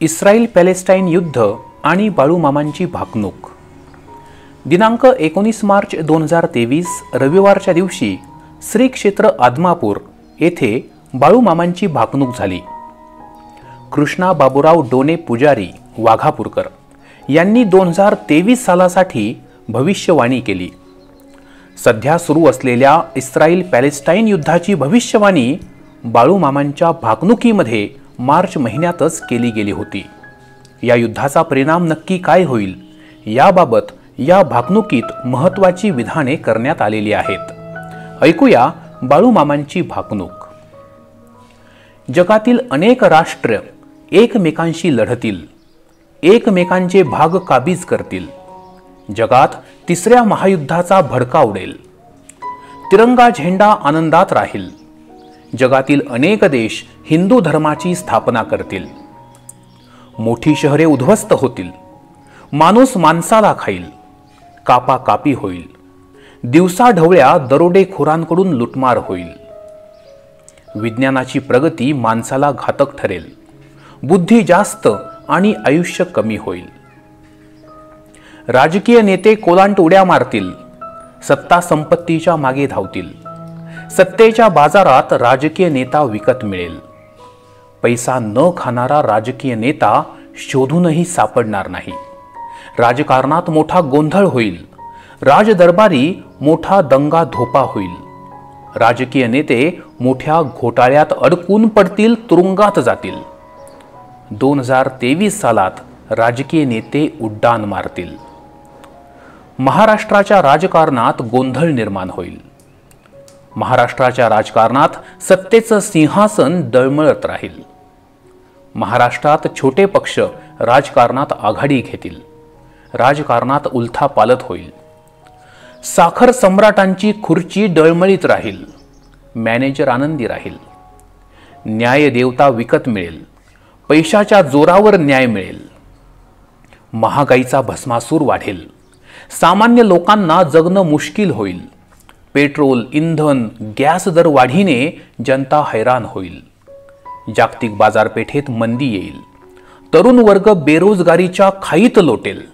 Israel Palestine युद्ध आणि बाळूमामांची भाकणूक. दिनांक एकोणीस मार्च दोन हजार तेवीस रविवारच्या दिवशी श्री क्षेत्र आदमापूर येथे बाळूमामांची भाकणूक झाली. कृष्णा बाबूराव डोने पुजारी वाघापूरकर यांनी दोन हजार तेवीस सालासाठी भविष्यवाणी केली. सध्या सुरू असलेल्या इस्रायल पॅलेस्टाईन युद्धाची भविष्यवाणी बाळूमामांच्या भाकणुकीमध्ये मार्च महिन्यातच केली गेली होती. या युद्धाचा परिणाम नक्की काय होईल? याबाबत या भाकणुकीत महत्त्वाची विधाने करण्यात आलेली आहेत. ऐकूया बाळूमामांची भाकणूक. जगातील अनेक राष्ट्र एकमेकांशी लढतील. एकमेकांचे भाग काबीज करतील. जगात तिसऱ्या महायुद्धाचा भडका उडेल. तिरंगा झेंडा आनंदात राहील. जगातील अनेक देश हिंदू धर्माची स्थापना करतील. मोठी शहरे उद्ध्वस्त होतील. माणूस माणसाला खाईल. कापा कापी होईल. दिवसा ढवळ्या दरोडेखोरांकडून लुटमार होईल. विज्ञानाची प्रगती माणसाला घातक ठरेल. बुद्धी जास्त आणि आयुष्य कमी होईल. राजकीय नेते कोलांट उड्या मारतील. सत्ता संपत्तीच्या मागे धावतील. सत्तेच्या बाजारात राजकीय नेता विकत मिळेल. पैसा न खाणारा राजकीय नेता शोधूनही सापडणार नाही. राजकारणात मोठा गोंधळ होईल. राजदरबारी मोठा दंगा धोपा होईल. राजकीय नेते मोठ्या घोटाळ्यात अडकून पडतील तुरुंगात जातील. दोन हजार तेवीस सालात राजकीय नेते उड्डाण मारतील. महाराष्ट्राच्या राजकारणात गोंधळ निर्माण होईल. महाराष्ट्राच्या राजकारणात सत्तेचं सिंहासन दळमळत राहील. महाराष्ट्रात छोटे पक्ष राजकारणात आघाडी घेतील. राजकारणात उलथा पालत होईल. साखर सम्राटांची खुर्ची डळमळीत राहील. मॅनेजर आनंदी राहील. न्याय देवता विकत मिळेल. पैशाच्या जोरावर न्याय मिळेल. महागाईचा भस्मासूर वाढेल. सामान्य लोकांना जगणं मुश्किल होईल. पेट्रोल इंधन गॅस दर वाढीने जनता हैराण होईल. जागतिक बाजारपेठेत मंदी येईल. तरुण वर्ग बेरोजगारीच्या खाईत लोटेल.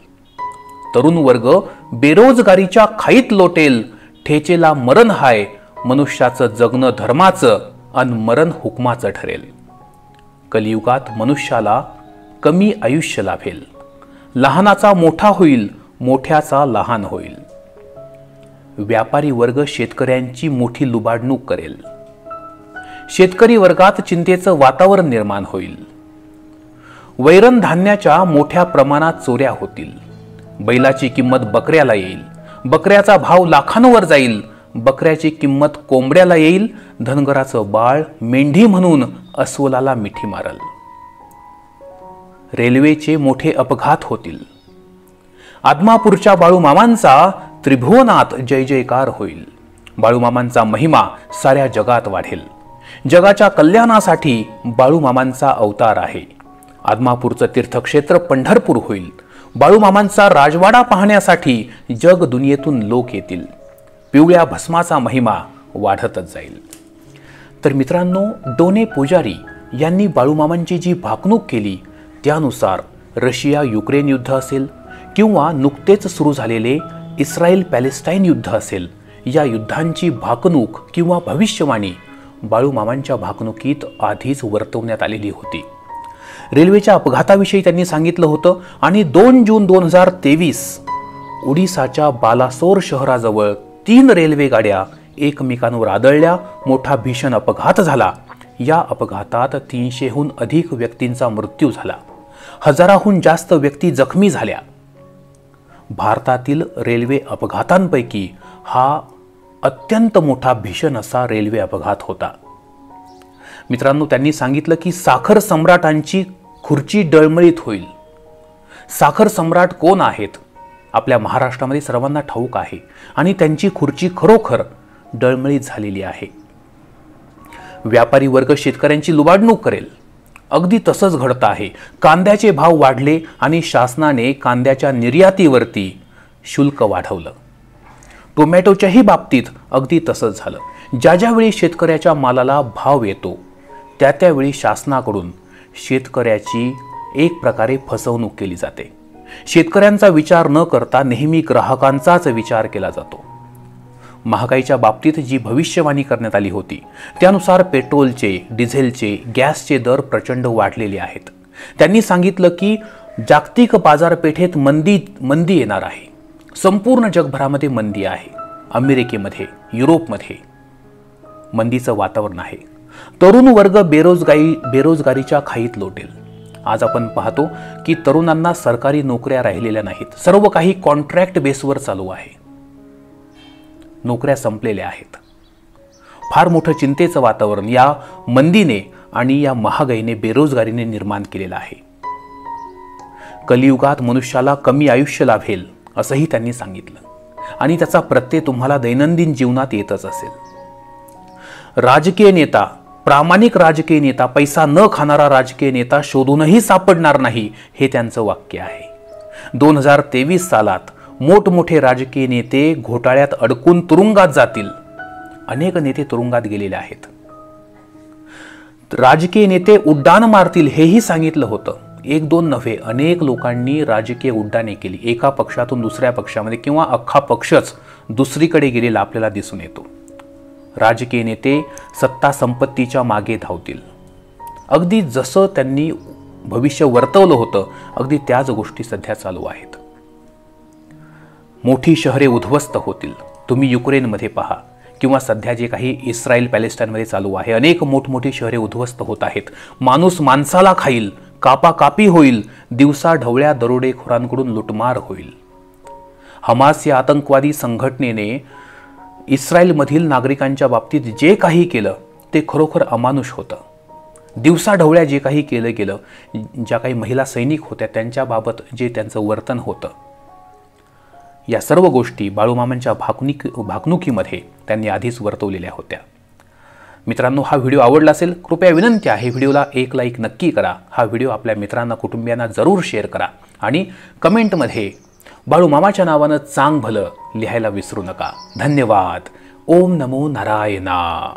तरुण वर्ग बेरोजगारीच्या खाईत लोटेल. ठेचेला मरण हाय मनुष्याचं जगणं धर्माचं आणि मरण हुकमाचं ठरेल. कलियुगात मनुष्याला कमी आयुष्य लाभेल. लहानाचा मोठा होईल मोठ्याचा लहान होईल. व्यापारी वर्ग शेतकऱ्यांची मोठी लुबाडणूक करेल. शेतकरी वर्गात चिंतेचं वातावरण निर्माण होईल. वैरण धान्याच्या मोठ्या प्रमाणात चोऱ्या होतील. बैलाची किंमत बकऱ्याला येईल. बकऱ्याचा भाव लाखांवर जाईल. बकऱ्याची किंमत कोंबड्याला येईल. धनगराचं बाळ मेंढी म्हणून अस्वलाला मिठी मारल. रेल्वेचे मोठे अपघात होतील. आदमापूरच्या बाळूमामांचा त्रिभुवनात जय जयकार होईल. बाळूमामांचा महिमा साऱ्या जगात वाढेल. जगाच्या कल्याणासाठी बाळूमामांचा अवतार आहे. आदमापूरचं तीर्थक्षेत्र पंढरपूर होईल. बाळूमामांचा राजवाडा पाहण्यासाठी जग दुनियेतून लोक येतील. पिवळ्या भस्माचा महिमा वाढतच जाईल. तर मित्रांनो डोने पुजारी यांनी बाळूमामांची जी भाकणूक केली त्यानुसार रशिया युक्रेन युद्ध असेल किंवा नुकतेच सुरू झालेले इस्रायल पॅलेस्टाईन युद्ध असेल या युद्धांची भाकणूक किंवा भविष्यवाणी बाळूमामांच्या भाकणुकीत आधीच वर्तवण्यात आलेली होती. रेल्वेच्या अपघाताविषयी त्यांनी सांगितलं होतं आणि दोन जून दोन हजार तेवीस ओडिसाच्या बालासोर शहराजवळ तीन रेल्वे गाड्या एकमेकांवर आदळल्या मोठा भीषण अपघात झाला. या अपघातात तीनशेहून अधिक व्यक्तींचा मृत्यू झाला. हजाराहून जास्त व्यक्ती जखमी झाल्या. भारतातील रेल्वे अपघातांपैकी हा अत्यंत मोठा भीषण असा रेल्वे अपघात होता. मित्रांनो त्यांनी सांगितलं की साखर सम्राटांची खुर्ची डळमळीत होईल. साखर सम्राट कोण आहेत? आपल्या महाराष्ट्रामध्ये सर्वांना ठाऊक आहे आणि त्यांची खुर्ची खरोखर डळमळीत झालेली आहे. व्यापारी वर्ग शेतकऱ्यांची लुबाडणूक करेल. अगदी तसंच घडतं आहे. कांद्याचे भाव वाढले आणि शासनाने कांद्याच्या निर्यातीवरती शुल्क वाढवलं. टोमॅटोच्याही बाबतीत अगदी तसंच झालं. ज्या ज्यावेळी शेतकऱ्याच्या मालाला भाव येतो त्या त्यावेळी शासनाकडून शेतकऱ्याची एक प्रकारे फसवणूक केली जाते. शेतकऱ्यांचा विचार न करता नेहमी ग्राहकांचाच विचार केला जातो. महागाईच्या बाबतीत जी भविष्यवाणी करण्यात आली होती त्यानुसार पेट्रोलचे डिझेलचे गॅसचे दर प्रचंड वाढलेले आहेत. त्यांनी सांगितलं की जागतिक बाजारपेठेत मंदी मंदी येणार आहे. संपूर्ण जगभरामध्ये मंदी आहे. अमेरिकेमध्ये युरोपमध्ये मंदीचं वातावरण आहे. तरुण वर्ग बेरोजगारी बेरोजगारीच्या खाईत लोटेल. आज आपण पाहतो की तरुणांना सरकारी नोकऱ्या राहिलेल्या नाहीत. सर्व काही कॉन्ट्रॅक्ट बेसवर चालू आहे. नोकऱ्या संपलेल्या आहेत. फार मोठं चिंतेचं वातावरण या मंदीने आणि या महागाईने बेरोजगारीने निर्माण केलेलं आहे. कलियुगात मनुष्याला कमी आयुष्य लाभेल असंही त्यांनी सांगितलं. आणि त्याचा प्रत्यय तुम्हाला दैनंदिन जीवनात येतच असेल. राजकीय नेता प्रामाणिक राजकीय नेता पैसा न खाणारा राजकीय नेता शोधूनही सापडणार नाही हे त्यांचं वाक्य आहे. दोन हजार तेवीस सालात मोठमोठे राजकीय नेते घोटाळ्यात अडकून तुरुंगात जातील. अनेक नेते तुरुंगात गेलेले आहेत. राजकीय नेते उड्डाण मारतील हेही सांगितलं होतं. एक दोन नव्हे अनेक लोकांनी राजकीय उड्डाणे केली. एका पक्षातून दुसऱ्या पक्षामध्ये किंवा अख्खा पक्षच दुसरीकडे गेलेला आपल्याला दिसून येतो. राजकीय नेते सत्ता संपत्तीच्या मागे धावतील. अगदी जसं त्यांनी भविष्य वर्तवलं होतं अगदी त्याच गोष्टी सध्या चालू आहेत. मोठी शहरे उद्ध्वस्त होतील. तुम्ही युक्रेनमध्ये पहा किंवा सध्या जे काही इस्रायल पॅलेस्टाईनमध्ये चालू आहे अनेक मोठमोठी शहरे उद्ध्वस्त होत आहेत. माणूस माणसाला खाईल कापाकापी होईल दिवसा ढवळ्या दरोडेखोरांकडून लुटमार होईल. हमास या आतंकवादी संघटनेने इस्रायलमधील नागरिकांच्या बाबतीत जे काही केलं ते खरोखर अमानुष होतं. दिवसा ढवळ्या जे काही केलं गेलं ज्या काही महिला सैनिक होत्या त्यांच्याबाबत जे त्यांचं वर्तन होतं या सर्व गोष्टी बाळूमामांच्या भाकनिक भाकणुकीमध्ये त्यांनी आधीच वर्तवलेल्या होत्या. मित्रांनो हा व्हिडिओ आवडला असेल कृपया विनंती आहे व्हिडिओला एक लाईक नक्की करा. हा व्हिडिओ आपल्या मित्रांना कुटुंबियांना जरूर शेअर करा आणि कमेंटमध्ये बाळूमामाच्या नावानं चांग भलं लिहायला विसरू नका. धन्यवाद. ओम नमो नारायणा.